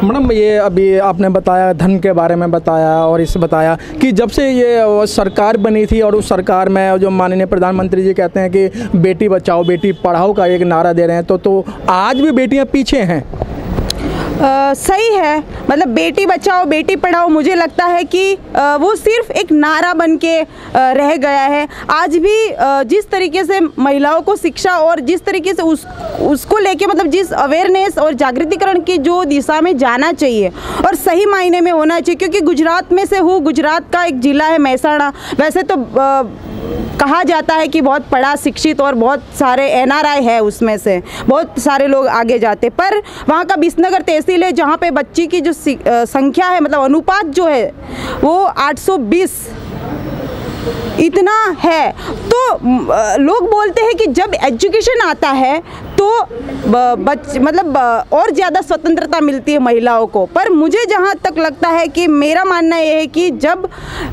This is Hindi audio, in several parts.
मैडम, ये अभी आपने बताया, धन के बारे में बताया और इस बताया कि जब से ये सरकार बनी थी और उस सरकार में जो माननीय प्रधानमंत्री जी कहते हैं कि बेटी बचाओ, बेटी पढ़ाओ का एक नारा दे रहे हैं तो तो आज भी बेटियाँ पीछे हैं। अ, सही है। मतलब बेटी बचाओ बेटी पढ़ाओ मुझे लगता है कि अ, वो सिर्फ़ एक नारा बन के अ, रह गया है। आज भी अ, जिस तरीके से महिलाओं को शिक्षा और जिस तरीके से उस उसको लेके मतलब जिस अवेयरनेस और जागृतिकरण की जो दिशा में जाना चाहिए और सही मायने में होना चाहिए क्योंकि गुजरात में से हूँ गुजरात का एक ज़िला है महसाणा वैसे तो अ, कहा जाता है कि बहुत पढ़ा, शिक्षित और बहुत सारे एनआरआई है उसमें से। बहुत सारे लोग आगे जाते पर वहाँ का बिसनगर तहसील है जहाँ पे बच्ची की जो संख्या है मतलब अनुपात जो है, वो 820 इतना है। तो लोग बोलते हैं कि जब एजुकेशन आता है तो बच मतलब और ज़्यादा स्वतंत्रता मिलती है महिलाओं को। पर मुझे जहाँ तक लगता है कि मेरा मानना यह है कि जब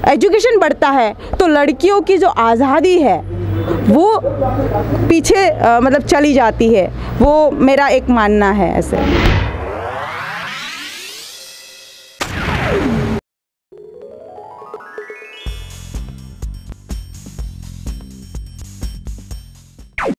एजुकेशन बढ़ता है तो लड़कियों की जो आज़ादी है, वो पीछे मतलब चली जाती है। वो मेरा एक मानना है ऐसे।